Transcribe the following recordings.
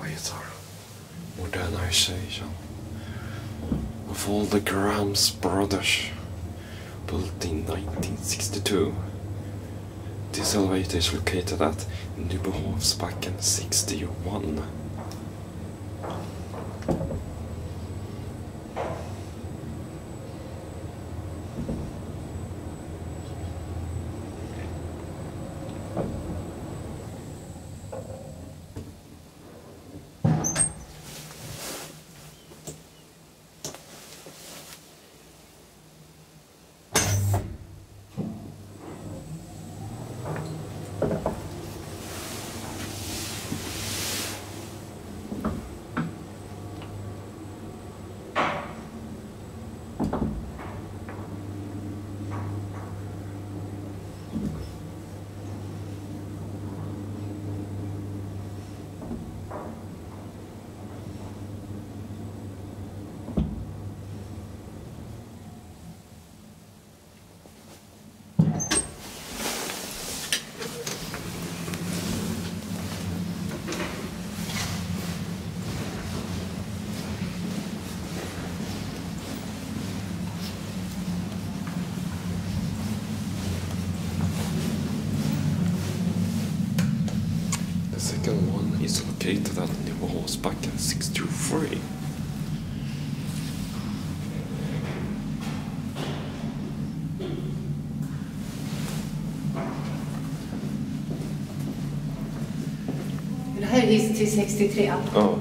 later, modernization of all the Grams brothers built in 1962. This elevator is located at Nybohovsbacken 61. Second one is located at Nybohovsbacken 63. Det här är hiss till 63? Ja.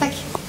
Tack.